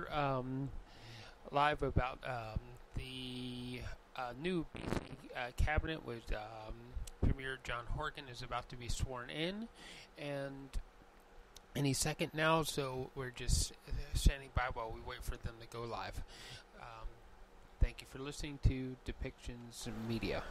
here um, live about um, the uh, new BC uh, cabinet with um, Premier John Horgan is about to be sworn in, and any second now. So we're just standing by while we wait for them to go live. Um, thank you for listening to Depictions Media.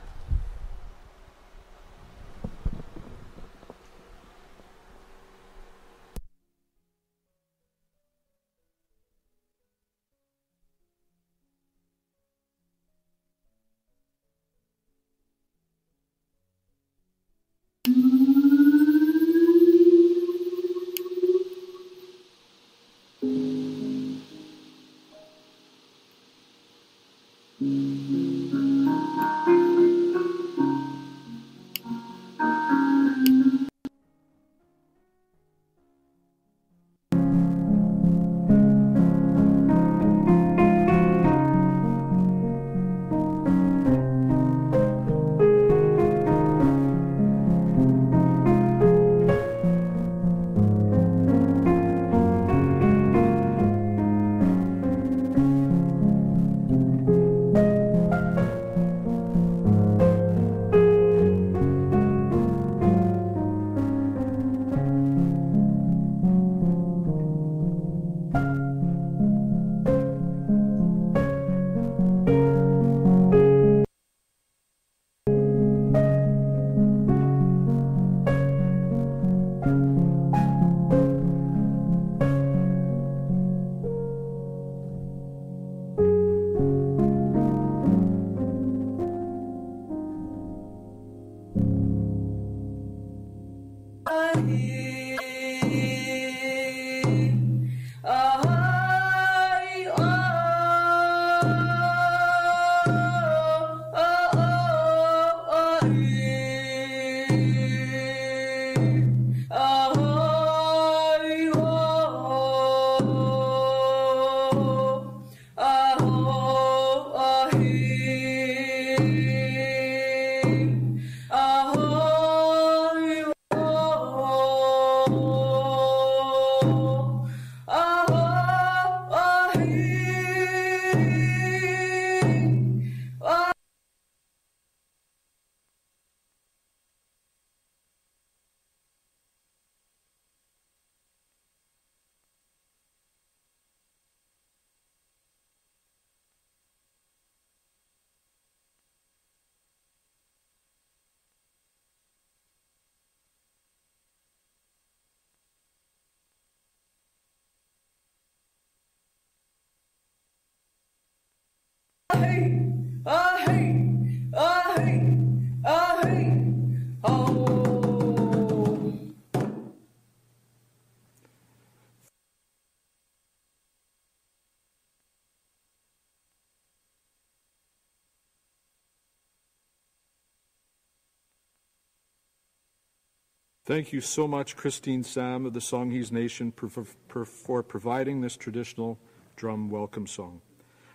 Thank you so much, Christine Sam of the Songhees Nation, for providing this traditional drum welcome song.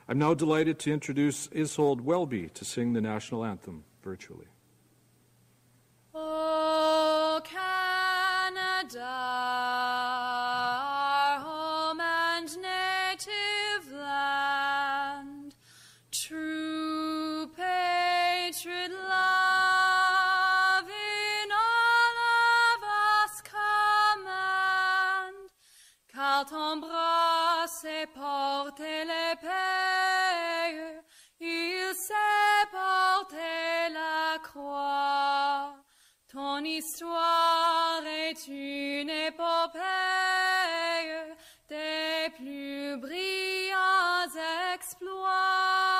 I'm now delighted to introduce Isolde Welby to sing the national anthem virtually. Histoire est une épopée des plus brillants exploits.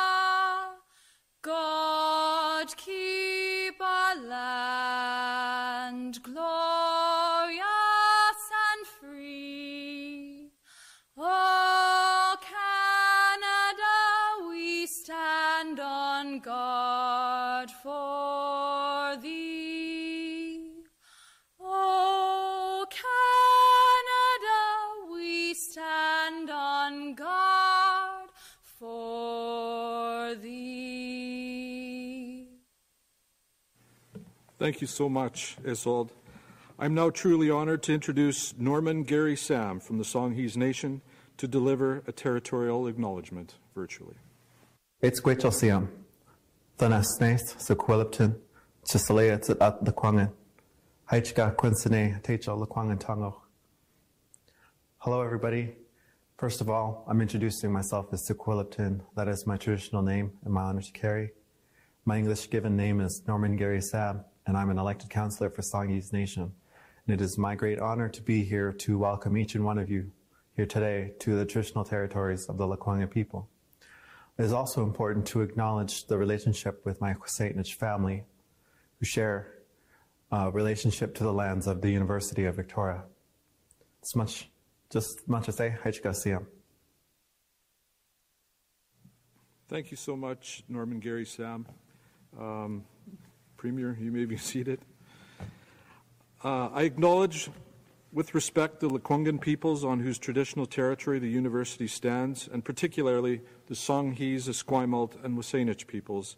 Thank you so much, Isolde. I'm now truly honored to introduce Norman Gary Sam from the Songhees Nation to deliver a territorial acknowledgement virtually. It's Gwechosiam, Thanasnes, Sequilipton, Chisalea at the Kwangan, Haichka Quinsene, Techo Lakwangan Tongo. Hello, everybody. First of all, I'm introducing myself as Sequilipton. That is my traditional name and my honor to carry. My English given name is Norman Gary Sam, and I'm an elected councillor for Songhees Nation. And it is my great honor to be here to welcome each and one of you here today to the traditional territories of the Lekwungen people. It is also important to acknowledge the relationship with my Satanich family, who share a relationship to the lands of the University of Victoria. It's much, just much to say, Haichikasiam. Thank you so much, Norman Gary Sam. Um, Premier, you may be seated. Uh, I acknowledge with respect the Lekwungen peoples on whose traditional territory the university stands, and particularly the Songhees, Esquimalt, and Wasanich peoples,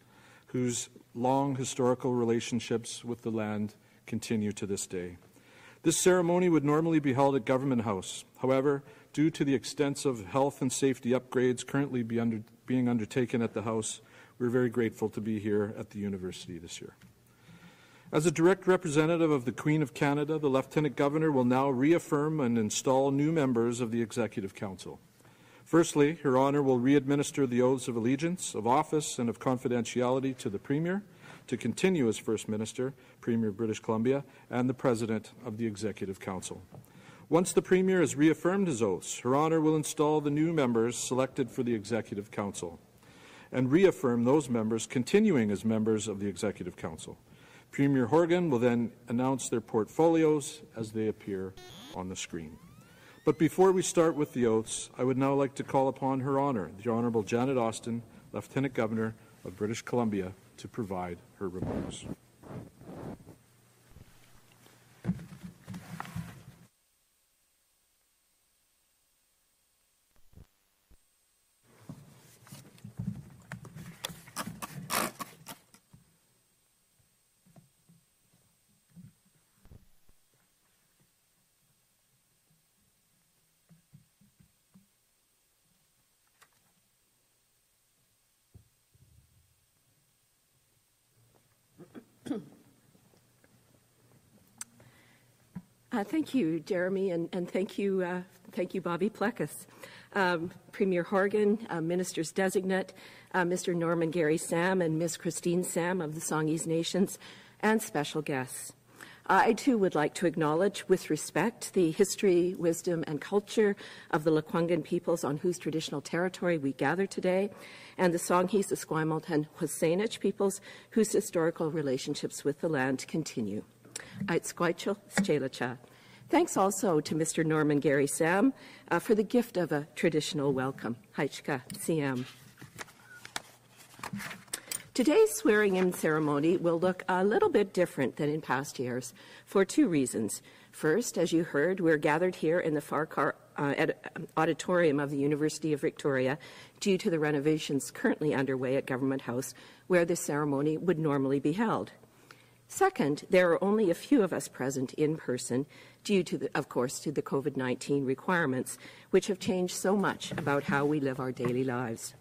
whose long historical relationships with the land continue to this day. This ceremony would normally be held at Government House. However, due to the extensive health and safety upgrades currently be under, being undertaken at the House, we're very grateful to be here at the university this year. As a direct representative of the Queen of Canada, the Lieutenant Governor will now reaffirm and install new members of the Executive Council. Firstly, Her Honour will re-administer the oaths of allegiance, of office, and of confidentiality to the Premier to continue as First Minister, Premier of British Columbia, and the President of the Executive Council. Once the Premier has reaffirmed his oaths, Her Honour will install the new members selected for the Executive Council and reaffirm those members continuing as members of the Executive Council. Premier Horgan will then announce their portfolios as they appear on the screen. But before we start with the oaths, I would now like to call upon Her Honour, the Honourable Janet Austin, Lieutenant Governor of British Columbia, to provide her remarks. Uh, thank you, Jeremy, and, and thank you, uh, thank you, Bobby Pleckus. Um, Premier Horgan, uh, Ministers Designate, uh, Mr. Norman Gary Sam, and Ms. Christine Sam of the Songhees Nations, and special guests. I too would like to acknowledge with respect the history, wisdom, and culture of the Lekwungen peoples on whose traditional territory we gather today, and the Songhees, Esquimalt, and Wasanich peoples whose historical relationships with the land continue. Thanks also to Mr. Norman Gary Sam uh, for the gift of a traditional welcome. Haichka Siam. Today's swearing in ceremony will look a little bit different than in past years for two reasons. First, as you heard, we're gathered here in the Farquhar uh, auditorium of the University of Victoria due to the renovations currently underway at Government House, where this ceremony would normally be held. Second, there are only a few of us present in person due to, the, of course, to the COVID 19 requirements, which have changed so much about how we live our daily lives.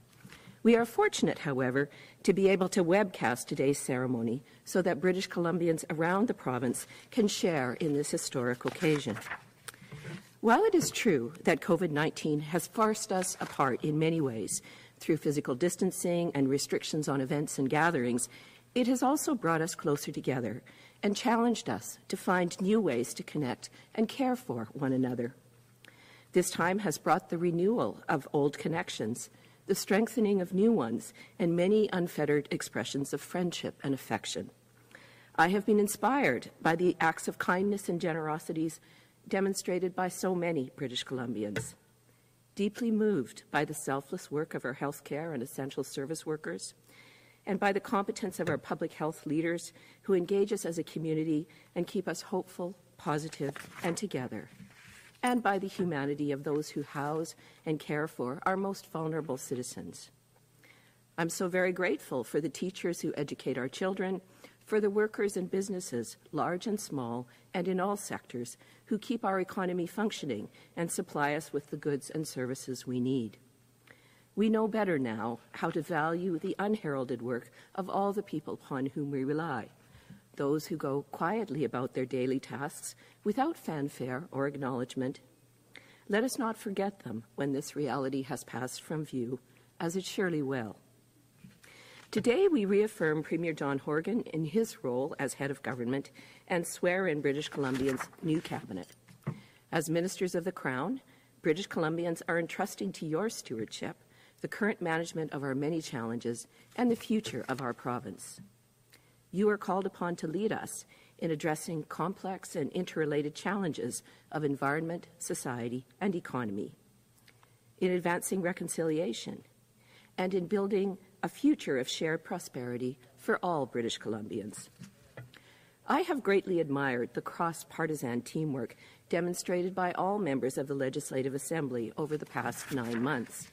We are fortunate, however, to be able to webcast today's ceremony so that British Columbians around the province can share in this historic occasion. While it is true that COVID 19 has forced us apart in many ways through physical distancing and restrictions on events and gatherings, it has also brought us closer together and challenged us to find new ways to connect and care for one another. This time has brought the renewal of old connections, the strengthening of new ones, and many unfettered expressions of friendship and affection. I have been inspired by the acts of kindness and generosities demonstrated by so many British Columbians. Deeply moved by the selfless work of our healthcare and essential service workers, and by the competence of our public health leaders who engage us as a community and keep us hopeful, positive, and together, and by the humanity of those who house and care for our most vulnerable citizens. I'm so very grateful for the teachers who educate our children, for the workers and businesses, large and small, and in all sectors, who keep our economy functioning and supply us with the goods and services we need. We know better now how to value the unheralded work of all the people upon whom we rely, those who go quietly about their daily tasks without fanfare or acknowledgement. Let us not forget them when this reality has passed from view, as it surely will. Today, we reaffirm Premier John Horgan in his role as head of government and swear in British Columbia's new cabinet. As ministers of the Crown, British Columbians are entrusting to your stewardship the current management of our many challenges and the future of our province. You are called upon to lead us in addressing complex and interrelated challenges of environment, society, and economy, in advancing reconciliation, and in building a future of shared prosperity for all British Columbians. I have greatly admired the cross partisan teamwork demonstrated by all members of the Legislative Assembly over the past nine months.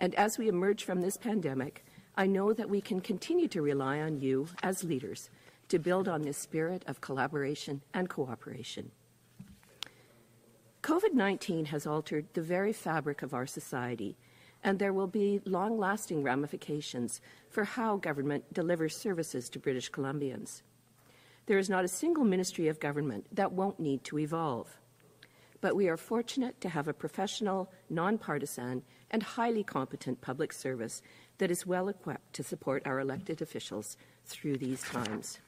And as we emerge from this pandemic, I know that we can continue to rely on you as leaders to build on this spirit of collaboration and cooperation. COVID 19 has altered the very fabric of our society, and there will be long lasting ramifications for how government delivers services to British Columbians. There is not a single ministry of government that won't need to evolve. But we are fortunate to have a professional, nonpartisan, and highly competent public service that is well equipped to support our elected officials through these times.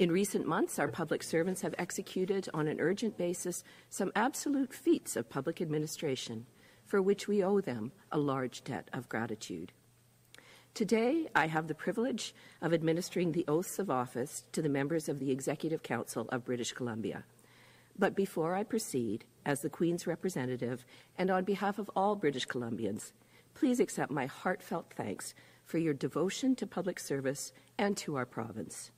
In recent months, our public servants have executed on an urgent basis some absolute feats of public administration for which we owe them a large debt of gratitude. Today, I have the privilege of administering the oaths of office to the members of the Executive Council of British Columbia. But before I proceed, as the Queen's representative and on behalf of all British Columbians, please accept my heartfelt thanks for your devotion to public service and to our province.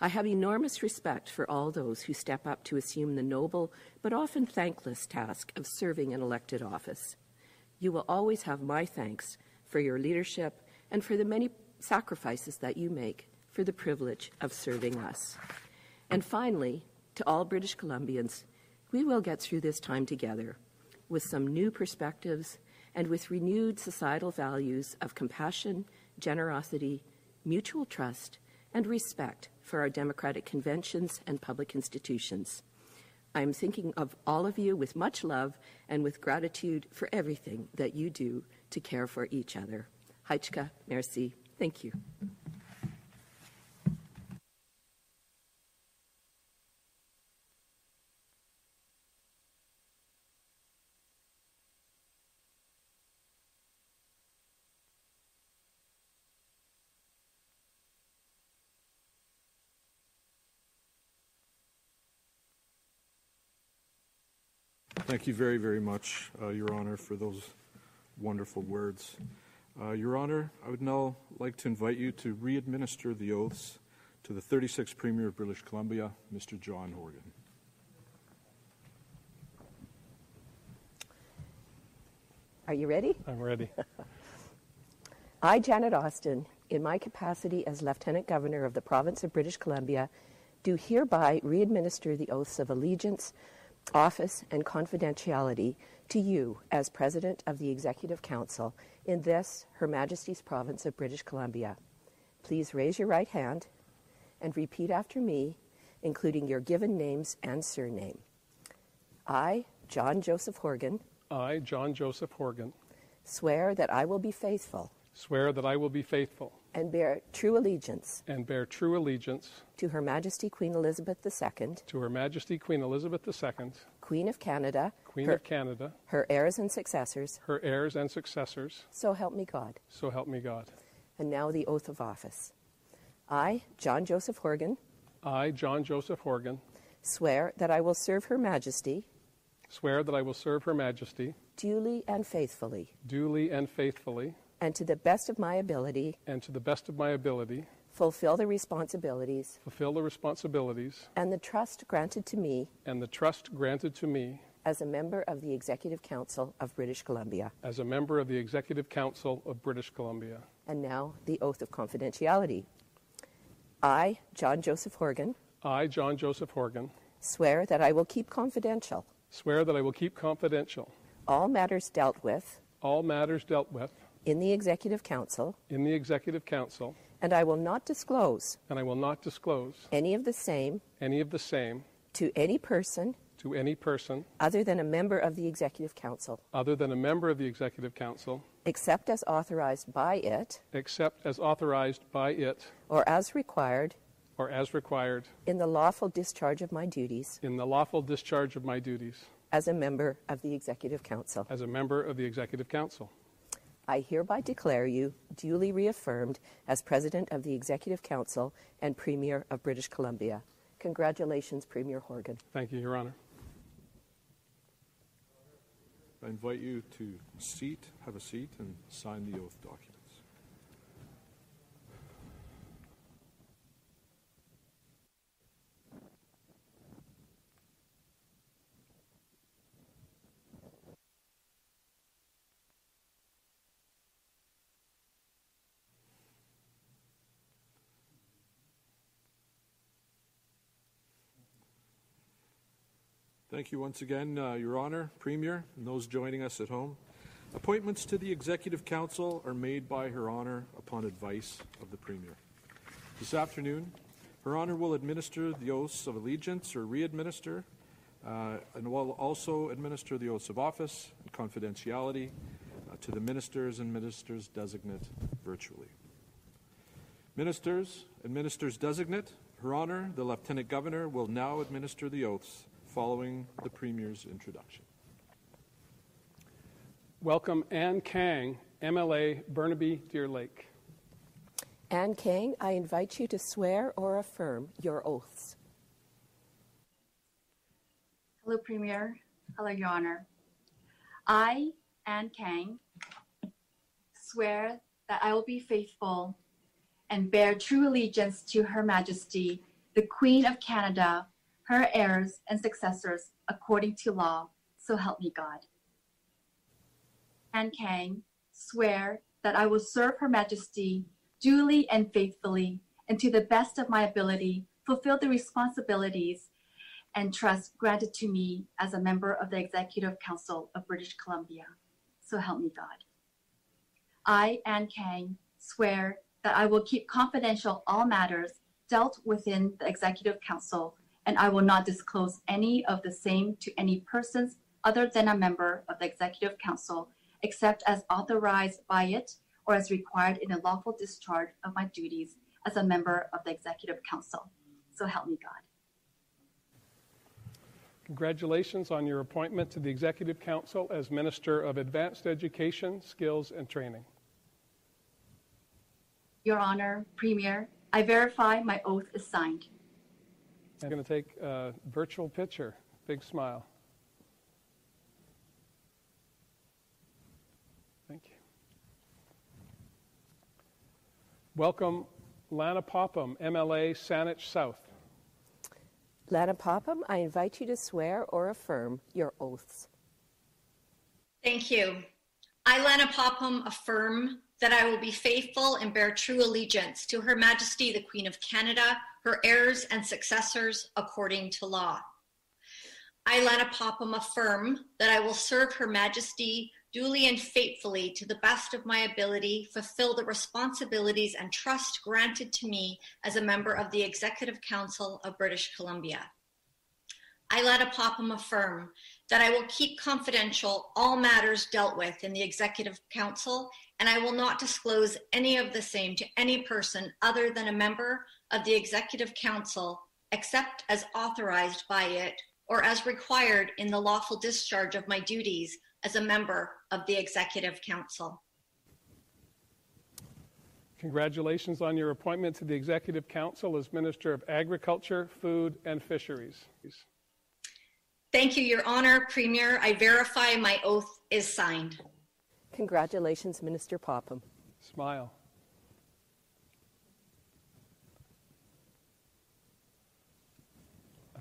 I have enormous respect for all those who step up to assume the noble but often thankless task of serving an elected office. You will always have my thanks for your leadership and for the many sacrifices that you make for the privilege of serving us. And finally, to all British Columbians, we will get through this time together with some new perspectives and with renewed societal values of compassion, generosity, mutual trust, and respect for our democratic conventions and public institutions. I am thinking of all of you with much love and with gratitude for everything that you do to care for each other. Heichka, merci. Thank you. Thank you very, very much, uh, Your Honor, for those wonderful words. Uh, Your Honor, I would now like to invite you to re-administer the oaths to the 36th Premier of British Columbia, Mr. John Horgan. Are you ready? I'm ready. I, Janet Austin, in my capacity as Lieutenant Governor of the Province of British Columbia, do hereby re-administer the oaths of allegiance, office, and confidentiality to you as President of the Executive Council in this, Her Majesty's Province of British Columbia. Please raise your right hand and repeat after me, including your given names and surname. I, John Joseph Horgan, I, John Joseph Horgan, swear that I will be faithful swear that I will be faithful and bear true allegiance and bear true allegiance to Her Majesty Queen Elizabeth II, to Her Majesty Queen Elizabeth II, Queen of Canada, Queen her, of Canada, her heirs and successors, her heirs and successors, so help me God. so help me God. And now the oath of office. I, John Joseph Horgan, I, John Joseph Horgan, swear that I will serve Her Majesty swear that I will serve Her Majesty duly and faithfully, duly and faithfully, and to the best of my ability, and to the best of my ability, fulfill the responsibilities fulfill the responsibilities and the trust granted to me and the trust granted to me as a member of the Executive Council of British Columbia. as a member of the Executive Council of British Columbia. And now the oath of confidentiality. I, John Joseph Horgan, I, John Joseph Horgan, swear that I will keep confidential swear that I will keep confidential all matters dealt with all matters dealt with in the Executive Council, in the Executive Council, and I will not disclose and I will not disclose any of the same any of the same to any person to any person other than a member of the Executive Council, other than a member of the Executive Council, except as authorized by it except as authorized by it or as required or as required in the lawful discharge of my duties in the lawful discharge of my duties as a member of the Executive Council. as a member of the Executive Council. I hereby declare you duly reaffirmed as President of the Executive Council and Premier of British Columbia. Congratulations, Premier Horgan. Thank you, Your Honor. I invite you to seat, have a seat, and sign the oath documents. Thank you once again, uh, Your Honor, Premier, and those joining us at home. Appointments to the Executive Council are made by Her Honor upon advice of the Premier. This afternoon, Her Honor will administer the oaths of allegiance or re-administer, uh, and will also administer the oaths of office and confidentiality uh, to the ministers and ministers designate virtually. Ministers and ministers designate, Her Honor, the Lieutenant Governor, will now administer the oaths following the Premier's introduction. Welcome Anne Kang, MLA Burnaby Deer Lake. Anne Kang, I invite you to swear or affirm your oaths. Hello, Premier. Hello, Your Honor. I, Anne Kang, swear that I will be faithful and bear true allegiance to Her Majesty, the Queen of Canada, her heirs and successors, according to law. So help me God. Anne Kang, swear that I will serve Her Majesty duly and faithfully, and to the best of my ability, fulfill the responsibilities and trust granted to me as a member of the Executive Council of British Columbia. So help me God. I, Anne Kang, swear that I will keep confidential all matters dealt within the Executive Council, and I will not disclose any of the same to any persons other than a member of the Executive Council, except as authorized by it or as required in a lawful discharge of my duties as a member of the Executive Council. So help me God. Congratulations on your appointment to the Executive Council as Minister of Advanced Education, Skills, and Training. Your Honor, Premier, I verify my oath is signed. I'm going to take a virtual picture. Big smile. Thank you. Welcome Lana Popham, MLA Saanich South. Lana Popham, I invite you to swear or affirm your oaths. Thank you. I, Lana Popham, affirm that I will be faithful and bear true allegiance to Her Majesty the Queen of Canada, her heirs and successors, according to law. I, Lana Popham, affirm that I will serve Her Majesty duly and faithfully to the best of my ability, fulfill the responsibilities and trust granted to me as a member of the Executive Council of British Columbia. I, Lana Popham, affirm that I will keep confidential all matters dealt with in the Executive Council, and I will not disclose any of the same to any person other than a member of the Executive Council, except as authorized by it or as required in the lawful discharge of my duties as a member of the Executive Council. Congratulations on your appointment to the Executive Council as Minister of Agriculture, Food, and Fisheries. Thank you, Your Honor, Premier. I verify my oath is signed. Congratulations, Minister Popham. Smile.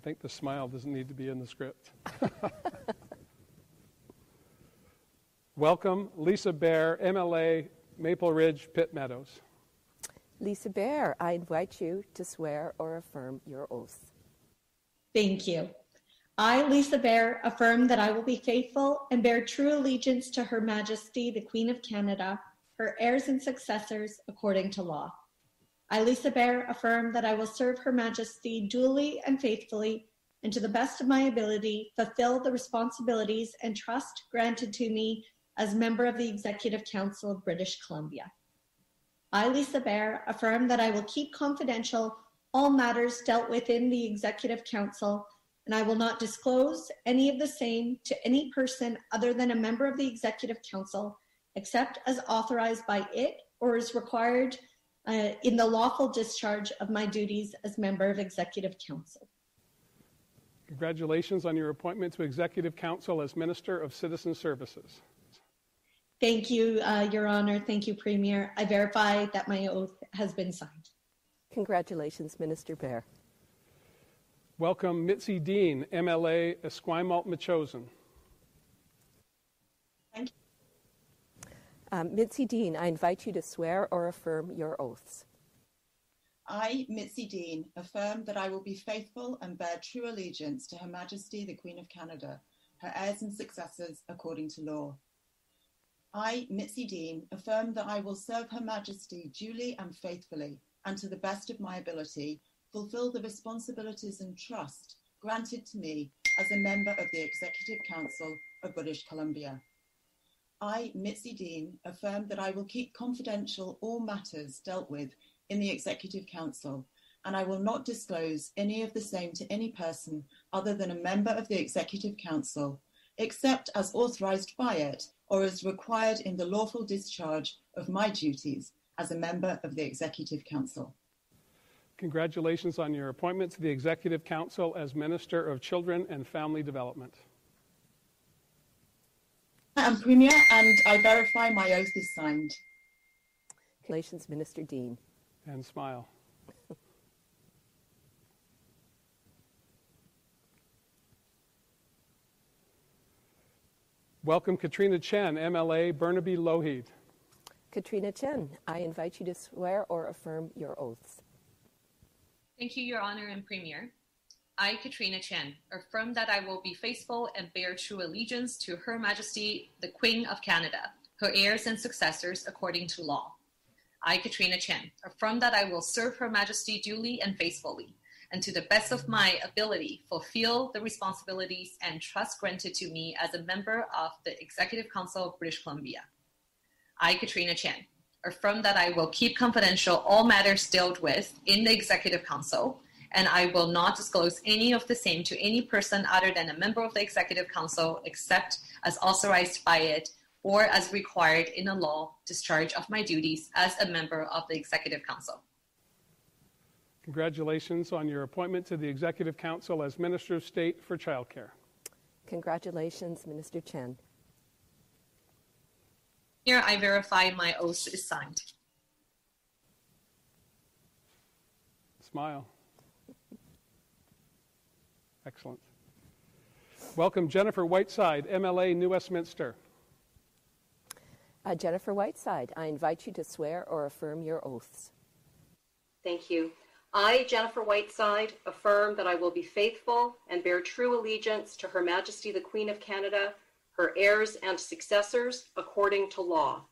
Think the smile doesn't need to be in the script. Welcome, Lisa Beare, MLA, Maple Ridge, Pitt Meadows. Lisa Beare, I invite you to swear or affirm your oath. Thank you. I, Lisa Beare, affirm that I will be faithful and bear true allegiance to Her Majesty, the Queen of Canada, her heirs and successors, according to law. I, Lisa Beare, affirm that I will serve Her Majesty duly and faithfully, and to the best of my ability, fulfill the responsibilities and trust granted to me as member of the Executive Council of British Columbia. I, Lisa Beare, affirm that I will keep confidential all matters dealt with in the Executive Council, and I will not disclose any of the same to any person other than a member of the Executive Council, except as authorized by it or is required uh, in the lawful discharge of my duties as member of Executive Council. Congratulations on your appointment to Executive Council as Minister of Citizen Services. Thank you, uh, Your Honor. Thank you, Premier. I verify that my oath has been signed. Congratulations, Minister Beare. Welcome Mitzi Dean, MLA Esquimalt Metchosin. Thank you. Um, Mitzi Dean, I invite you to swear or affirm your oaths. I, Mitzi Dean, affirm that I will be faithful and bear true allegiance to Her Majesty the Queen of Canada, her heirs and successors according to law. I, Mitzi Dean, affirm that I will serve Her Majesty duly and faithfully, and to the best of my ability, fulfill the responsibilities and trust granted to me as a member of the Executive Council of British Columbia. I, Mitzi Dean, affirm that I will keep confidential all matters dealt with in the Executive Council, and I will not disclose any of the same to any person other than a member of the Executive Council, except as authorized by it or as required in the lawful discharge of my duties as a member of the Executive Council. Congratulations on your appointment to the Executive Council as Minister of Children and Family Development. I am Premier and I verify my oath is signed. Congratulations, Minister Dean. And smile. Welcome Katrina Chen, MLA Burnaby Lougheed. Katrina Chen, I invite you to swear or affirm your oaths. Thank you, Your Honor and Premier. I, Katrina Chen, affirm that I will be faithful and bear true allegiance to Her Majesty, the Queen of Canada, her heirs and successors according to law. I, Katrina Chen, affirm that I will serve Her Majesty duly and faithfully, and to the best of my ability, fulfill the responsibilities and trust granted to me as a member of the Executive Council of British Columbia. I, Katrina Chen, affirm that I will keep confidential all matters dealt with in the Executive Council, and I will not disclose any of the same to any person other than a member of the Executive Council, except as authorized by it or as required in the law discharge of my duties as a member of the Executive Council. Congratulations on your appointment to the Executive Council as Minister of State for Childcare. Congratulations, Minister Chen. Here I verify my oath is signed. Smile. Excellent. Welcome Jennifer Whiteside, MLA New Westminster. Uh, Jennifer Whiteside, I invite you to swear or affirm your oaths. Thank you. I, Jennifer Whiteside, affirm that I will be faithful and bear true allegiance to Her Majesty the Queen of Canada, her heirs and successors, according to law.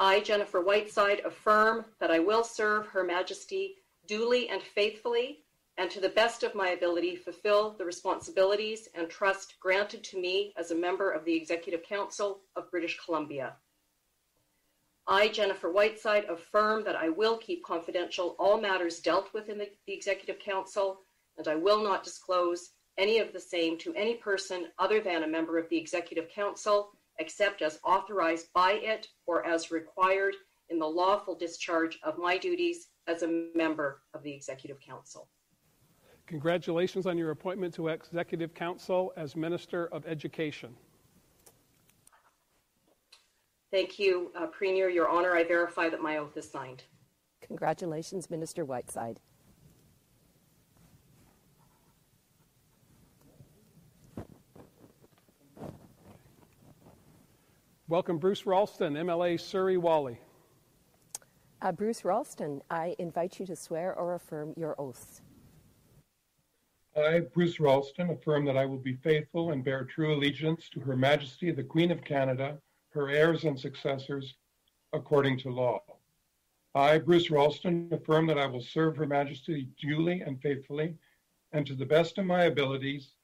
I, Jennifer Whiteside, affirm that I will serve Her Majesty duly and faithfully, and to the best of my ability fulfill the responsibilities and trust granted to me as a member of the Executive Council of British Columbia. I, Jennifer Whiteside, affirm that I will keep confidential all matters dealt with in the, the, Executive Council, and I will not disclose any of the same to any person other than a member of the Executive Council, except as authorized by it or as required in the lawful discharge of my duties as a member of the Executive Council. Congratulations on your appointment to Executive Council as Minister of Education. Thank you, uh, Premier. Your Honor, I verify that my oath is signed. Congratulations, Minister Whiteside. Welcome, Bruce Ralston, MLA Surrey Whalley. Uh, Bruce Ralston, I invite you to swear or affirm your oaths. I, Bruce Ralston, affirm that I will be faithful and bear true allegiance to Her Majesty the Queen of Canada, her heirs and successors, according to law. I, Bruce Ralston, affirm that I will serve Her Majesty duly and faithfully, and to the best of my abilities,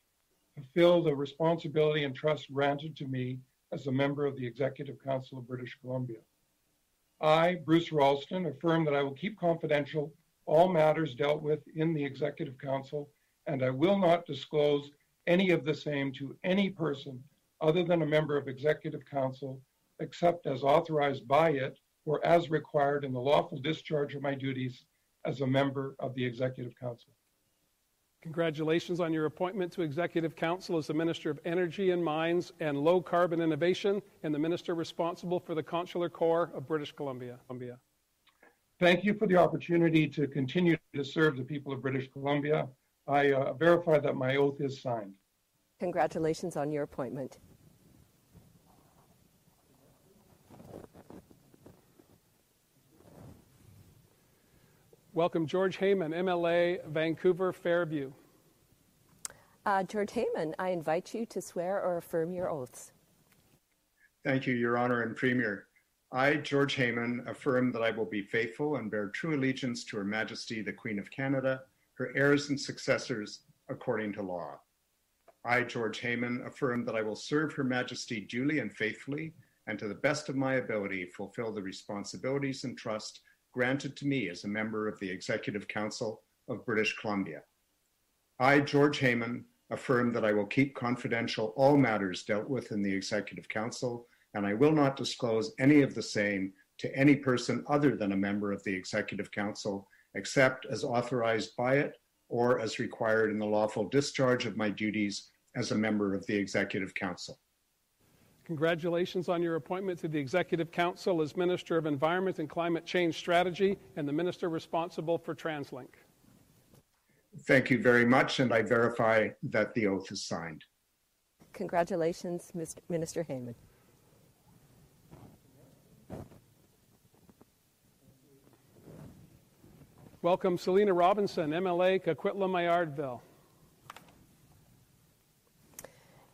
fulfill the responsibility and trust granted to me as a member of the Executive Council of British Columbia. I, Bruce Ralston, affirm that I will keep confidential all matters dealt with in the Executive Council, and I will not disclose any of the same to any person other than a member of Executive Council, except as authorized by it or as required in the lawful discharge of my duties as a member of the Executive Council. Congratulations on your appointment to Executive Council as the Minister of Energy and Mines and Low Carbon Innovation and the Minister responsible for the Consular Corps of British Columbia. Thank you for the opportunity to continue to serve the people of British Columbia. I uh, verify that my oath is signed. Congratulations on your appointment. Welcome George Heyman, MLA, Vancouver Fairview. Uh, George Heyman, I invite you to swear or affirm your oaths. Thank you, Your Honor and Premier. I, George Heyman, affirm that I will be faithful and bear true allegiance to Her Majesty the Queen of Canada, her heirs and successors, according to law. I, George Heyman, affirm that I will serve Her Majesty duly and faithfully, and to the best of my ability fulfill the responsibilities and trust granted to me as a member of the Executive Council of British Columbia. I, George Heyman, affirm that I will keep confidential all matters dealt with in the Executive Council, and I will not disclose any of the same to any person other than a member of the Executive Council, except as authorized by it or as required in the lawful discharge of my duties as a member of the Executive Council. Congratulations on your appointment to the Executive Council as Minister of Environment and Climate Change Strategy and the Minister responsible for TransLink. Thank you very much, and I verify that the oath is signed. Congratulations, Mr. Minister Heyman. Welcome Selina Robinson, MLA, Coquitlam Maillardville.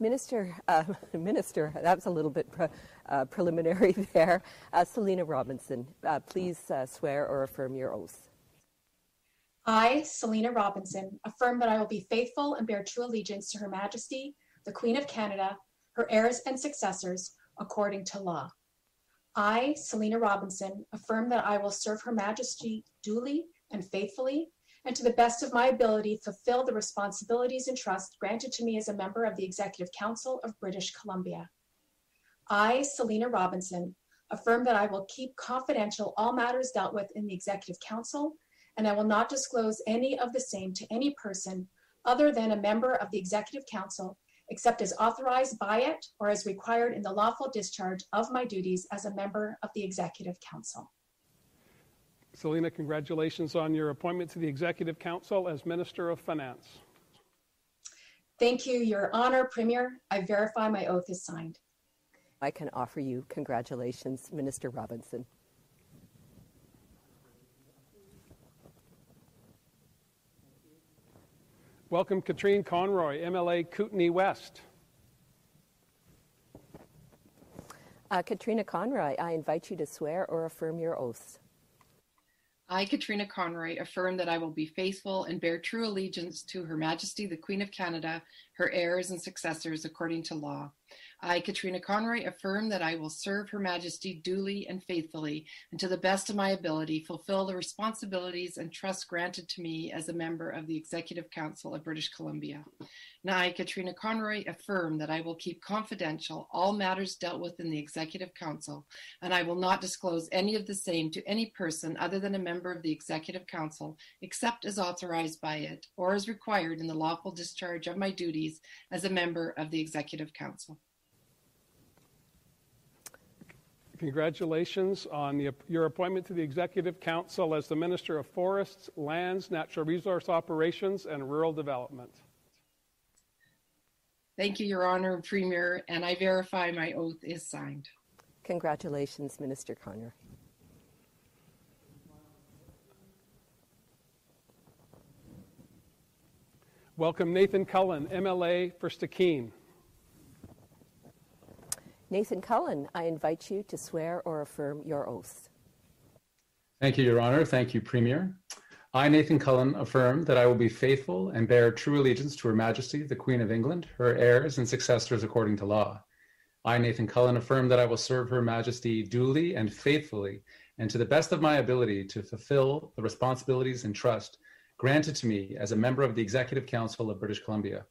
Minister, uh, Minister, that was a little bit pre- uh, preliminary there. Uh, Selina Robinson, uh, please uh, swear or affirm your oath. I, Selina Robinson, affirm that I will be faithful and bear true allegiance to Her Majesty, the Queen of Canada, her heirs and successors, according to law. I, Selina Robinson, affirm that I will serve Her Majesty duly and faithfully, and to the best of my ability fulfill the responsibilities and trust granted to me as a member of the Executive Council of British Columbia. I, Selina Robinson, affirm that I will keep confidential all matters dealt with in the Executive Council, and I will not disclose any of the same to any person other than a member of the Executive Council, except as authorized by it or as required in the lawful discharge of my duties as a member of the Executive Council. Selina, congratulations on your appointment to the Executive Council as Minister of Finance. Thank you, Your Honor, Premier. I verify my oath is signed. I can offer you congratulations, Minister Robinson. Welcome Katrine Conroy, MLA Kootenay West. Uh, Katrine Conroy, I invite you to swear or affirm your oaths. I, Katrine Conroy, affirm that I will be faithful and bear true allegiance to Her Majesty the Queen of Canada, her heirs and successors according to law. I, Katrine Conroy, affirm that I will serve Her Majesty duly and faithfully, and to the best of my ability fulfill the responsibilities and trust granted to me as a member of the Executive Council of British Columbia. I, Katrine Conroy, affirm that I will keep confidential all matters dealt with in the Executive Council, and I will not disclose any of the same to any person other than a member of the Executive Council, except as authorized by it or as required in the lawful discharge of my duties as a member of the Executive Council. Congratulations on the, your appointment to the Executive Council as the Minister of Forests, Lands, Natural Resource Operations, and Rural Development. Thank you, Your Honor and Premier, and I verify my oath is signed. Congratulations, Minister Conner. Welcome Nathan Cullen, MLA for Stikine. Nathan Cullen, I invite you to swear or affirm your oath. Thank you, Your Honor. Thank you, Premier. I, Nathan Cullen, affirm that I will be faithful and bear true allegiance to Her Majesty, the Queen of England, her heirs and successors according to law. I, Nathan Cullen, affirm that I will serve Her Majesty duly and faithfully and to the best of my ability to fulfill the responsibilities and trust granted to me as a member of the Executive Council of British Columbia.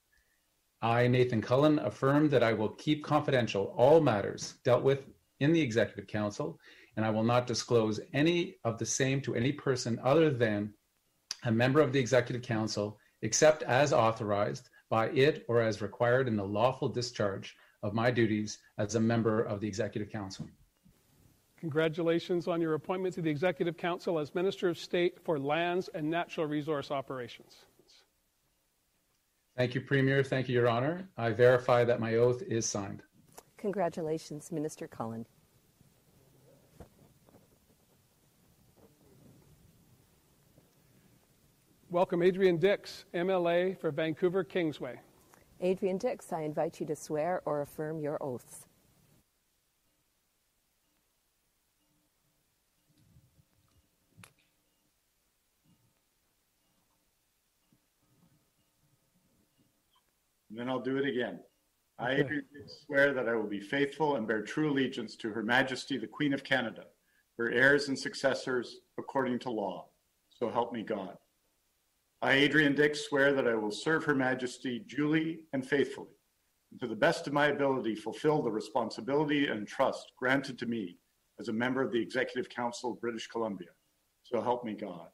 I, Nathan Cullen, affirm that I will keep confidential all matters dealt with in the Executive Council, and I will not disclose any of the same to any person other than a member of the Executive Council, except as authorized by it or as required in the lawful discharge of my duties as a member of the Executive Council. Congratulations on your appointment to the Executive Council as Minister of State for Lands and Natural Resource Operations. Thank you, Premier. Thank you, Your Honor. I verify that my oath is signed. Congratulations, Minister Cullen. Welcome Adrian Dix, MLA for Vancouver Kingsway. Adrian Dix, I invite you to swear or affirm your oaths. And then I'll do it again. I, Okay. Adrian Dix, swear that I will be faithful and bear true allegiance to Her Majesty the Queen of Canada, her heirs and successors, according to law. So help me God. I, Adrian Dix, swear that I will serve Her Majesty duly and faithfully, and to the best of my ability fulfill the responsibility and trust granted to me as a member of the Executive Council of British Columbia. So help me God.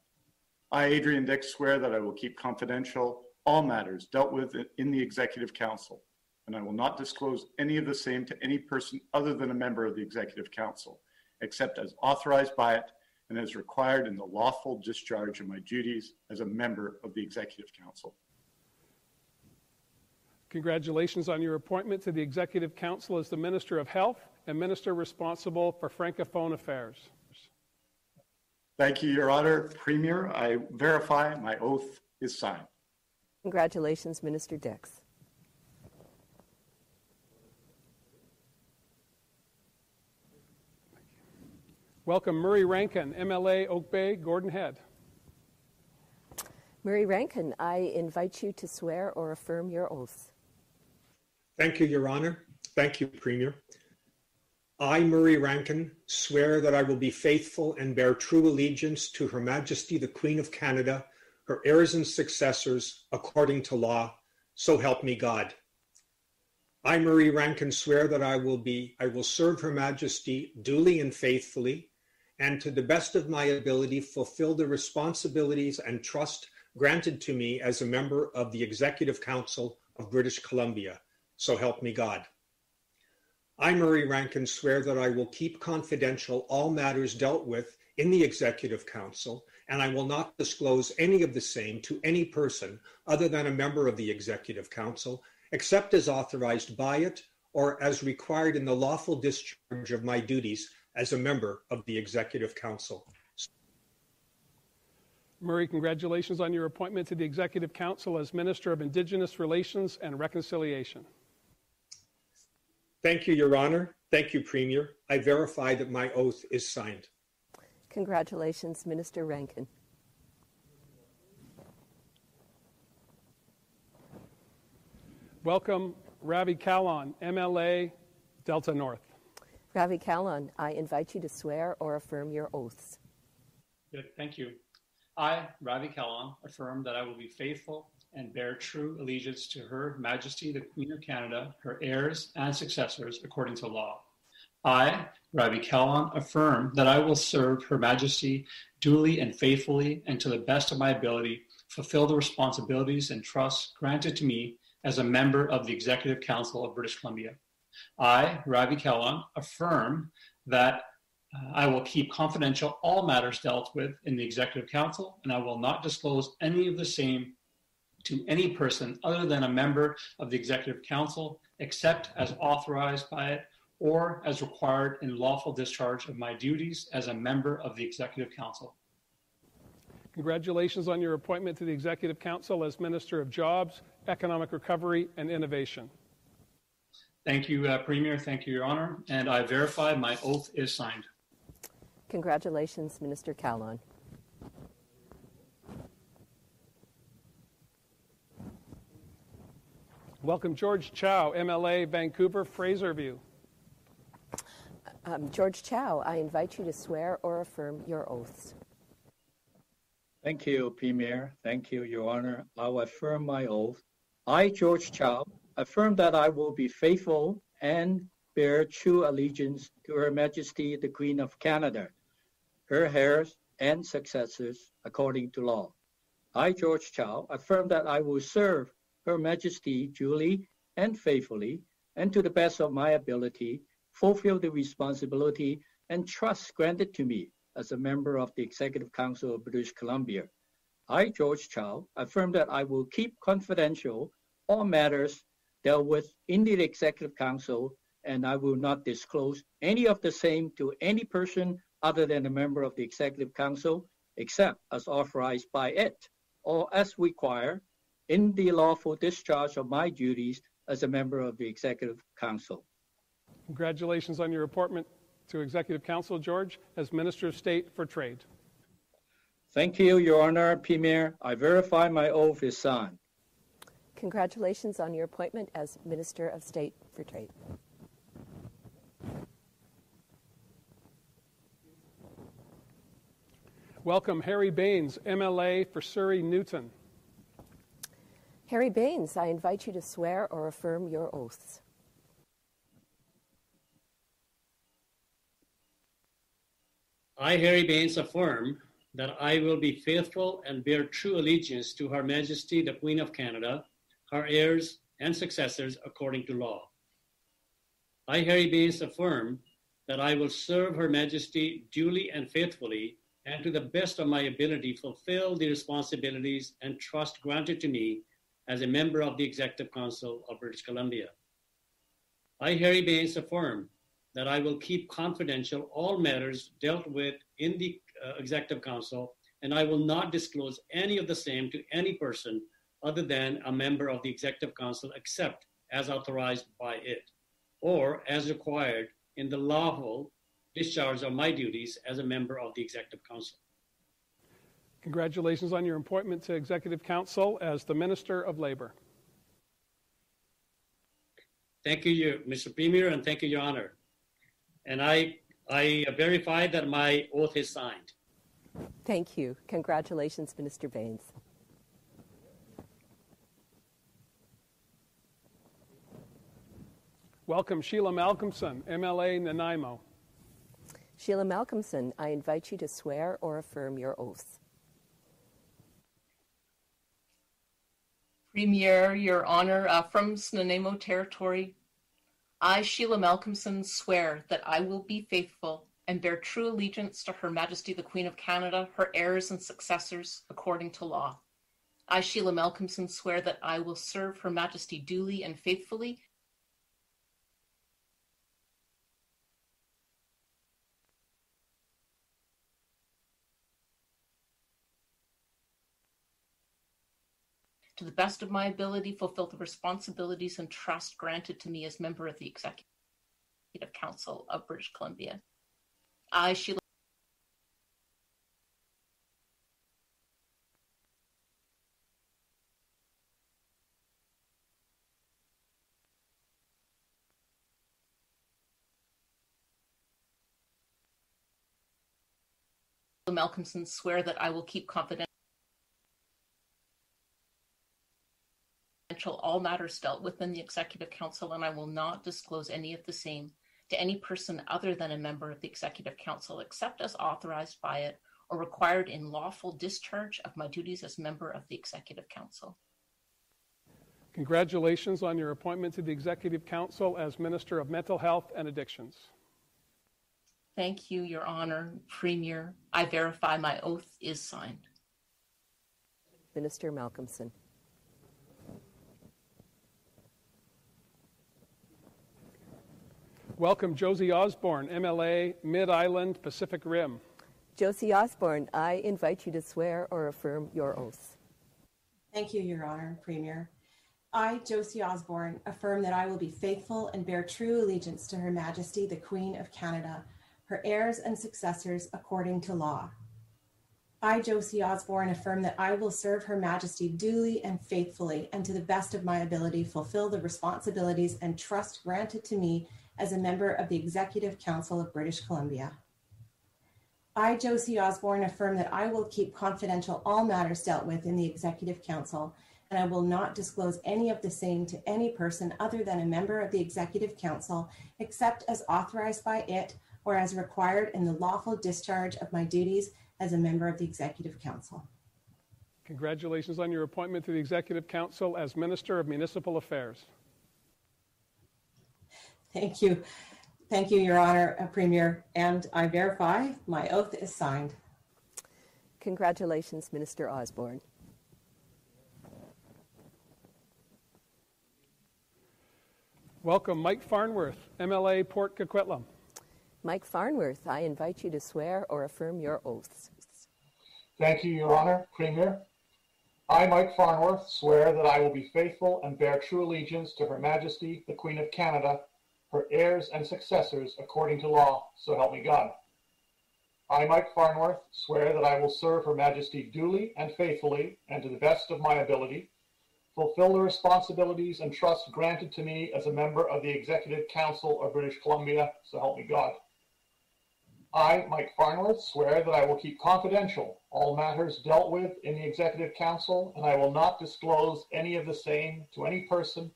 I, Adrian Dix, swear that I will keep confidential all matters dealt with in the Executive Council, and I will not disclose any of the same to any person other than a member of the Executive Council, except as authorized by it and as required in the lawful discharge of my duties as a member of the Executive Council. Congratulations on your appointment to the Executive Council as the Minister of Health and Minister responsible for Francophone Affairs. Thank you, Your Honor. Premier, I verify my oath is signed. Congratulations, Minister Dix. Welcome Murray Rankin, MLA Oak Bay, Gordon Head. Murray Rankin, I invite you to swear or affirm your oaths. Thank you, Your Honor. Thank you, Premier. I, Murray Rankin, swear that I will be faithful and bear true allegiance to Her Majesty the Queen of Canada, her heirs and successors, according to law. So help me God. I, Murray Rankin, swear that I will be I will serve Her Majesty duly and faithfully, and to the best of my ability fulfill the responsibilities and trust granted to me as a member of the Executive Council of British Columbia. So help me God. I, Murray Rankin, swear that I will keep confidential all matters dealt with in the Executive Council, and I will not disclose any of the same to any person other than a member of the Executive Council, except as authorized by it or as required in the lawful discharge of my duties as a member of the Executive Council. Murray, congratulations on your appointment to the Executive Council as Minister of Indigenous Relations and Reconciliation. Thank you, Your Honor. Thank you, Premier. I verify that my oath is signed. Congratulations, Minister Rankin. Welcome Ravi Kahlon, MLA Delta North. Ravi Kahlon, I invite you to swear or affirm your oaths. Good, thank you. I, Ravi Kahlon, affirm that I will be faithful and bear true allegiance to Her Majesty the Queen of Canada, her heirs and successors, according to law. I, Ravi Kahlon, affirm that I will serve Her Majesty duly and faithfully, and to the best of my ability, fulfill the responsibilities and trusts granted to me as a member of the Executive Council of British Columbia. I, Ravi Kahlon, affirm that uh, I will keep confidential all matters dealt with in the Executive Council, and I will not disclose any of the same to any person other than a member of the Executive Council, except as authorized by it or as required in lawful discharge of my duties as a member of the Executive Council. Congratulations on your appointment to the Executive Council as Minister of Jobs, Economic Recovery, and Innovation. Thank you, uh, Premier. Thank you, Your Honor. And I verify my oath is signed. Congratulations, Minister Kahlon. Welcome George Chow, MLA, Vancouver, Fraserview. Um, George Chow, I invite you to swear or affirm your oaths. Thank you, Premier. Thank you, Your Honor. I will affirm my oath. I, George Chow, affirm that I will be faithful and bear true allegiance to Her Majesty the Queen of Canada, her heirs and successors according to law. I, George Chow, affirm that I will serve Her Majesty duly and faithfully, and to the best of my ability, fulfill the responsibility and trust granted to me as a member of the Executive Council of British Columbia. I, George Chow, affirm that I will keep confidential all matters dealt with in the Executive Council, and I will not disclose any of the same to any person other than a member of the Executive Council, except as authorized by it or as required in the lawful discharge of my duties as a member of the Executive Council. Congratulations on your appointment to Executive Council, George, as Minister of State for Trade. Thank you, Your Honor, Premier. I verify my oath is signed. Congratulations on your appointment as Minister of State for Trade. Welcome Harry Bains, MLA for Surrey Newton. Harry Bains, I invite you to swear or affirm your oaths. I, Harry Bains, affirm that I will be faithful and bear true allegiance to Her Majesty the Queen of Canada, her heirs and successors according to law. I, Harry Bains, affirm that I will serve Her Majesty duly and faithfully and to the best of my ability fulfill the responsibilities and trust granted to me as a member of the Executive Council of British Columbia. I, Harry Bains, affirm that I will keep confidential all matters dealt with in the uh, Executive Council, and I will not disclose any of the same to any person other than a member of the Executive Council, except as authorized by it, or as required in the lawful discharge of my duties as a member of the Executive Council. Congratulations on your appointment to Executive Council as the Minister of Labor. Thank you, Mr. Premier, and thank you, Your Honor. And I, I verify that my oath is signed. Thank you. Congratulations, Minister Bains. Welcome Sheila Malcolmson, MLA Nanaimo. Sheila Malcolmson, I invite you to swear or affirm your oaths. Premier, Your Honor, uh, from Nanaimo Territory, I, Sheila Malcolmson, swear that I will be faithful and bear true allegiance to Her Majesty the Queen of Canada, her heirs and successors, according to law. I, Sheila Malcolmson, swear that I will serve Her Majesty duly and faithfully to the best of my ability, fulfill the responsibilities and trust granted to me as member of the Executive Council of British Columbia. I, Sheila Malcolmson swear that I will keep confidential all matters dealt with in the Executive Council, and I will not disclose any of the same to any person other than a member of the Executive Council, except as authorized by it or required in lawful discharge of my duties as member of the Executive Council. Congratulations on your appointment to the Executive Council as Minister of Mental Health and Addictions. Thank you, Your Honor, Premier. I verify my oath is signed. Minister Malcolmson. Welcome Josie Osborne, MLA, Mid Island, Pacific Rim. Josie Osborne, I invite you to swear or affirm your oath. Thank you, Your Honor, Premier. I, Josie Osborne, affirm that I will be faithful and bear true allegiance to Her Majesty the Queen of Canada, her heirs and successors according to law. I, Josie Osborne, affirm that I will serve Her Majesty duly and faithfully, and to the best of my ability, fulfill the responsibilities and trust granted to me as a member of the Executive Council of British Columbia. I, Josie Osborne, affirm that I will keep confidential all matters dealt with in the Executive Council, and I will not disclose any of the same to any person other than a member of the Executive Council, except as authorized by it or as required in the lawful discharge of my duties as a member of the Executive Council. Congratulations on your appointment to the Executive Council as Minister of Municipal Affairs. Thank you. Thank you, Your Honor, uh, Premier. And I verify my oath is signed. Congratulations, Minister Osborne. Welcome, Mike Farnworth, MLA Port Coquitlam. Mike Farnworth, I invite you to swear or affirm your oaths. Thank you, Your Honor, Premier. I, Mike Farnworth, swear that I will be faithful and bear true allegiance to Her Majesty, the Queen of Canada, her heirs and successors according to law, so help me God. I, Mike Farnworth, swear that I will serve Her Majesty duly and faithfully and to the best of my ability, fulfill the responsibilities and trust granted to me as a member of the Executive Council of British Columbia, so help me God. I, Mike Farnworth, swear that I will keep confidential all matters dealt with in the Executive Council, and I will not disclose any of the same to any person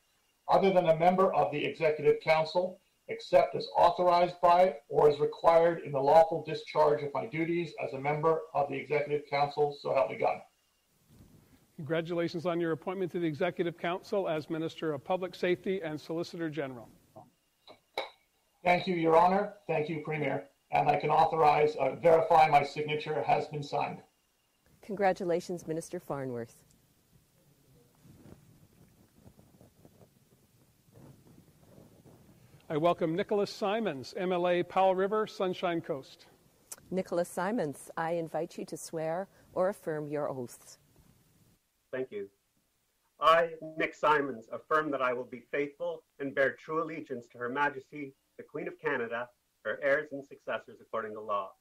other than a member of the Executive Council, except as authorized by or as required in the lawful discharge of my duties as a member of the Executive Council, so help me God. Congratulations on your appointment to the Executive Council as Minister of Public Safety and Solicitor General. Thank you, Your Honor. Thank you, Premier. And I can authorize, uh, verify my signature has been signed. Congratulations, Minister Farnworth. I welcome Nicholas Simons, MLA Powell River, Sunshine Coast. Nicholas Simons, I invite you to swear or affirm your oaths. Thank you. I, Nick Simons, affirm that I will be faithful and bear true allegiance to Her Majesty, the Queen of Canada, her heirs and successors according to law.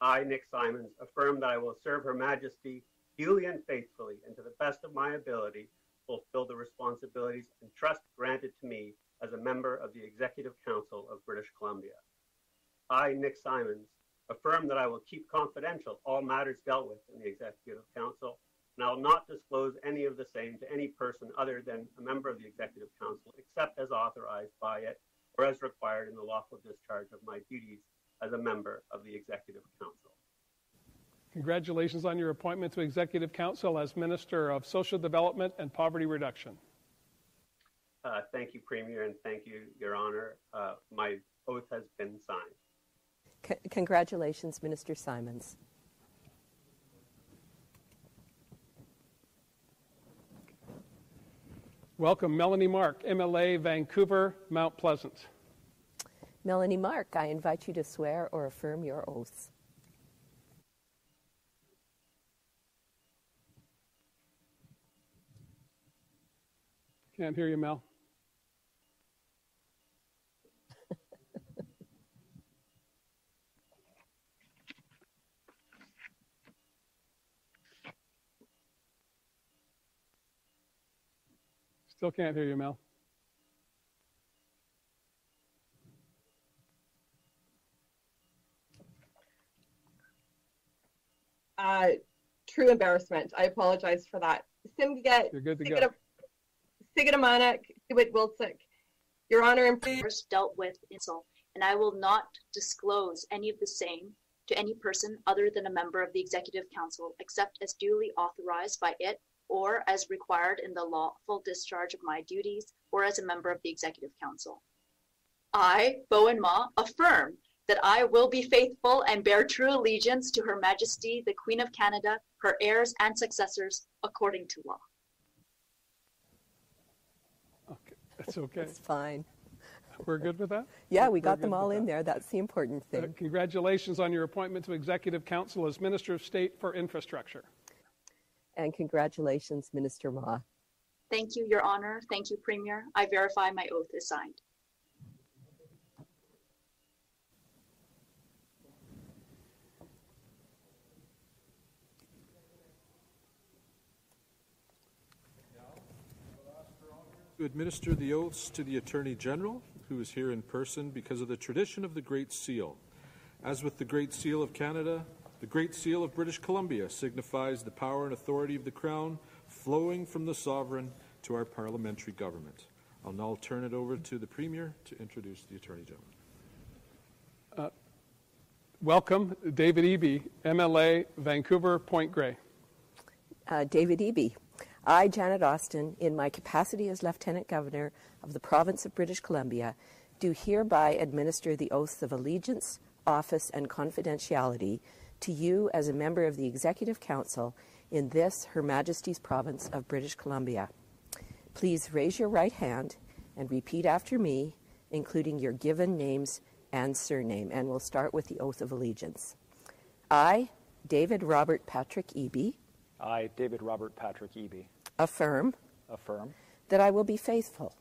I, Nick Simons, affirm that I will serve Her Majesty duly and faithfully and to the best of my ability fulfill the responsibilities and trust granted to me as a member of the Executive Council of British Columbia. I, Nick Simons, affirm that I will keep confidential all matters dealt with in the Executive Council, and I will not disclose any of the same to any person other than a member of the Executive Council, except as authorized by it or as required in the lawful discharge of my duties as a member of the Executive Council. Congratulations on your appointment to Executive Council as Minister of Social Development and Poverty Reduction. Uh, thank you, Premier, and thank you, Your Honor. Uh, my oath has been signed. C- congratulations, Minister Simons. Welcome, Melanie Mark, MLA Vancouver, Mount Pleasant. Melanie Mark, I invite you to swear or affirm your oaths. Can't hear you, Mel. Still can't hear you, Mel. Uh, true embarrassment. I apologize for that. Simgat, You're good to go. Sigidamanak, Siwit Wilczek. Your Honor, and first dealt with insult, and I will not disclose any of the same to any person other than a member of the Executive Council, except as duly authorized by it or as required in the lawful discharge of my duties or as a member of the Executive Council. I, Bowinn Ma, affirm that I will be faithful and bear true allegiance to Her Majesty, the Queen of Canada, her heirs and successors, according to law. Okay, that's okay. It's fine. We're good with that? Yeah, we We're got them all in that. there. That's the important Uh, thing. Congratulations on your appointment to Executive Council as Minister of State for Infrastructure. And congratulations, Minister Ma. Thank you, Your Honor. Thank you, Premier. I verify my oath is signed. To administer the oaths to the Attorney General, who is here in person because of the tradition of the Great Seal. As with the Great Seal of Canada, the Great Seal of British Columbia signifies the power and authority of the Crown flowing from the sovereign to our parliamentary government. I'll now turn it over to the Premier to introduce the Attorney General. Uh, Welcome, David Eby, MLA, Vancouver, Point Grey. Uh, David Eby. I, Janet Austin, in my capacity as Lieutenant Governor of the Province of British Columbia, do hereby administer the oaths of allegiance, office, and confidentiality to you as a member of the Executive Council in this Her Majesty's Province of British Columbia. Please raise your right hand and repeat after me, including your given names and surname, and we'll start with the oath of allegiance. I, David Robert Patrick Eby, I, David Robert Patrick Eby, affirm affirm that I will be faithful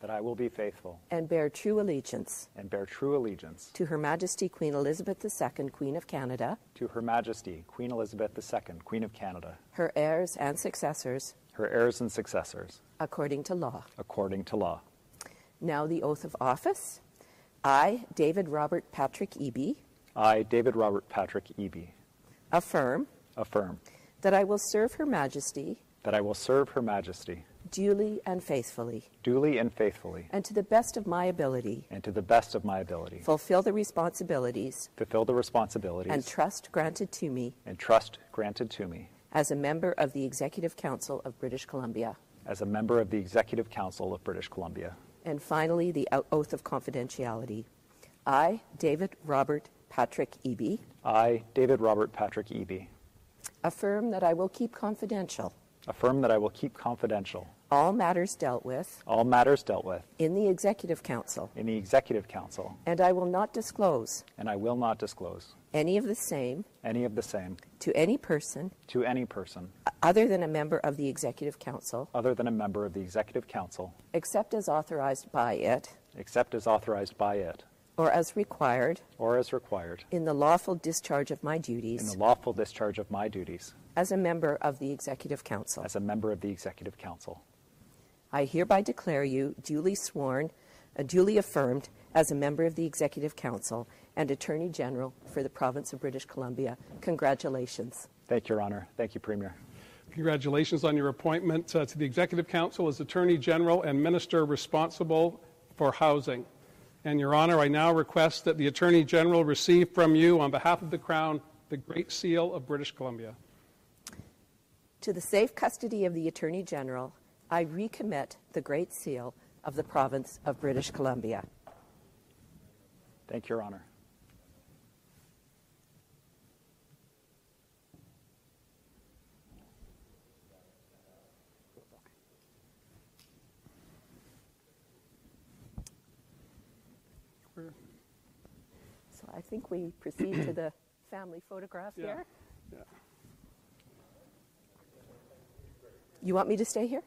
that I will be faithful and bear true allegiance and bear true allegiance to Her Majesty Queen Elizabeth II, Queen of Canada, to Her Majesty Queen Elizabeth II, Queen of Canada, her heirs and successors, her heirs and successors, according to law. according to law. Now the oath of office. I, David Robert Patrick Eby, I, David Robert Patrick Eby, affirm affirm that I will serve Her Majesty that I will serve Her Majesty duly and faithfully, duly and faithfully, and to the best of my ability, and to the best of my ability, fulfill the responsibilities. Fulfill the responsibilities. And trust granted to me. And trust granted to me. As a member of the Executive Council of British Columbia. as a member of the Executive Council of British Columbia. And finally, the oath of confidentiality. I, David Robert Patrick Eby, I, David Robert Patrick Eby, affirm that I will keep confidential. Affirm that I will keep confidential all matters dealt with all matters dealt with in the Executive Council, in the Executive Council, and I will not disclose and I will not disclose any of the same any of the same to any person to any person other than a member of the Executive Council, other than a member of the Executive Council, except as authorized by it except as authorized by it or as required or as required in the lawful discharge of my duties. in the lawful discharge of my duties as a member of the Executive Council. as a member of the Executive Council. I hereby declare you duly sworn, uh, duly affirmed as a member of the Executive Council and Attorney General for the Province of British Columbia. Congratulations. Thank you, Your Honor. Thank you, Premier. Congratulations on your appointment uh, to the Executive Council as Attorney General and Minister responsible for housing. And, Your Honor, I now request that the Attorney General receive from you, on behalf of the Crown, the Great Seal of British Columbia. To the safe custody of the Attorney General, I recommit the Great Seal of the Province of British Columbia. Thank you, Your Honor. So I think we proceed to the family photograph Yeah. here. Yeah. You want me to stay here?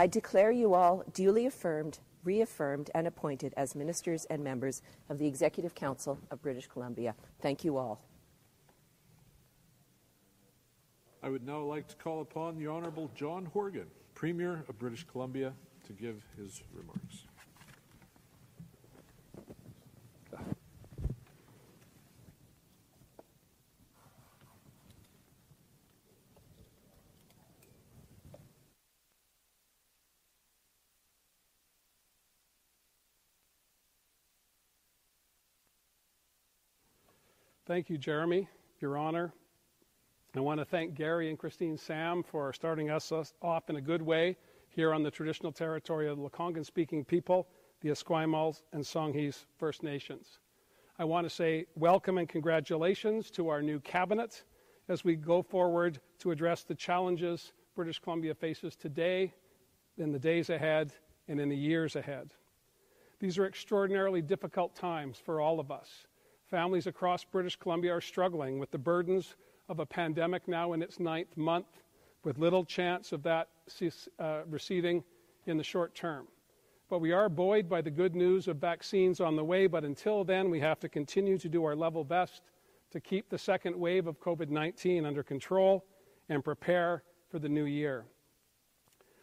I declare you all duly affirmed, reaffirmed, and appointed as ministers and members of the Executive Council of British Columbia. Thank you all. I would now like to call upon the Honourable John Horgan, Premier of British Columbia, to give his remarks. Thank you, Jeremy, Your Honor. I want to thank Gary and Christine Sam for starting us off in a good way here on the traditional territory of the Lekwungen speaking people, the Esquimalt and Songhees First Nations. I want to say welcome and congratulations to our new cabinet as we go forward to address the challenges British Columbia faces today, in the days ahead, and in the years ahead. These are extraordinarily difficult times for all of us. Families across British Columbia are struggling with the burdens of a pandemic now in its ninth month, with little chance of that uh, receding in the short term. But we are buoyed by the good news of vaccines on the way, but until then, we have to continue to do our level best to keep the second wave of COVID 19 under control and prepare for the new year.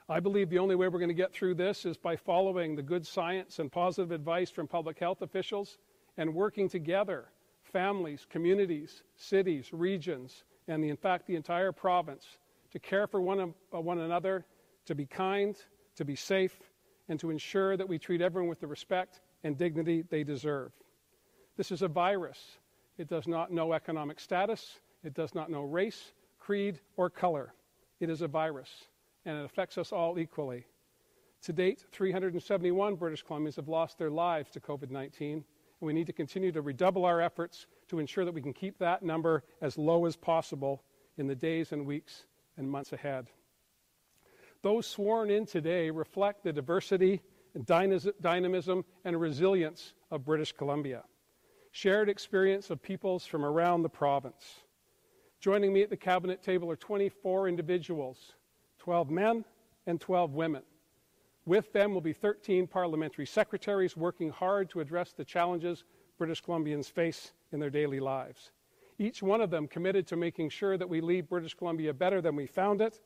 I believe the only way we're going to get through this is by following the good science and positive advice from public health officials and working together, families, communities, cities, regions, and the, in fact the entire province, to care for one, uh, one another, to be kind, to be safe, and to ensure that we treat everyone with the respect and dignity they deserve. This is a virus. It does not know economic status, it does not know race, creed, or color. It is a virus, and it affects us all equally. To date, 371 British Columbians have lost their lives to COVID 19 and we need to continue to redouble our efforts to ensure that we can keep that number as low as possible in the days and weeks and months ahead. Those sworn in today reflect the diversity and dynamism and resilience of British Columbia, shared experience of peoples from around the province. Joining me at the cabinet table are 24 individuals 12 men and 12 women with them will be 13 parliamentary secretaries working hard to address the challenges British Columbians face in their daily lives. Each one of them committed to making sure that we leave British Columbia better than we found it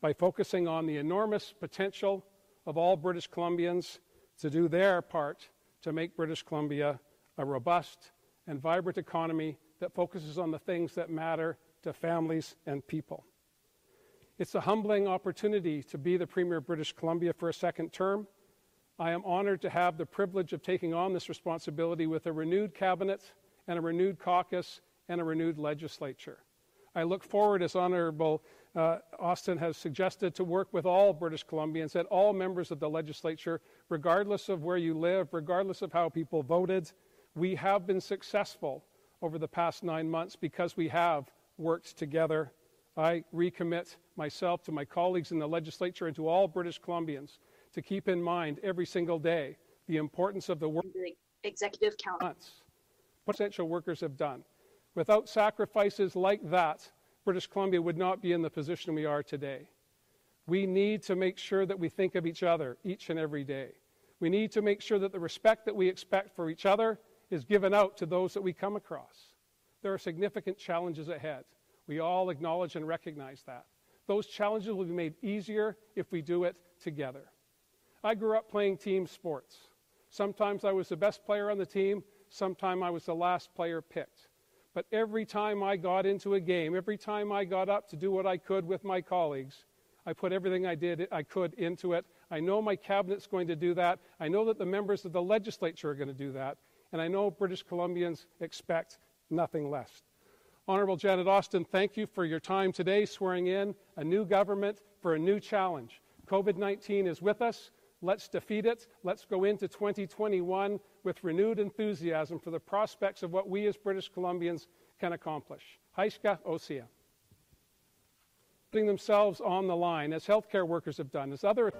by focusing on the enormous potential of all British Columbians to do their part to make British Columbia a robust and vibrant economy that focuses on the things that matter to families and people. It's a humbling opportunity to be the Premier of British Columbia for a second term. I am honored to have the privilege of taking on this responsibility with a renewed cabinet and a renewed caucus and a renewed legislature. I look forward, as Honorable uh, Austin has suggested, to work with all British Columbians and all members of the legislature, regardless of where you live, regardless of how people voted. We have been successful over the past nine months because we have worked together I recommit myself to my colleagues in the legislature and to all British Columbians to keep in mind every single day the importance of the work the executive council what essential workers have done. Without sacrifices like that, British Columbia would not be in the position we are today. We need to make sure that we think of each other each and every day. We need to make sure that the respect that we expect for each other is given out to those that we come across. There are significant challenges ahead. We all acknowledge and recognize that. Those challenges will be made easier if we do it together. I grew up playing team sports. Sometimes I was the best player on the team, sometimes I was the last player picked. But every time I got into a game, every time I got up to do what I could with my colleagues, I put everything I did I could into it. I know my cabinet's going to do that. I know that the members of the legislature are going to do that. And I know British Columbians expect nothing less. Honorable Janet Austin, thank you for your time today swearing in a new government for a new challenge. COVID 19 is with us. Let's defeat it. Let's go into 2021 with renewed enthusiasm for the prospects of what we as British Columbians can accomplish. Haiska Osia. Putting themselves on the line, as healthcare workers have done, as other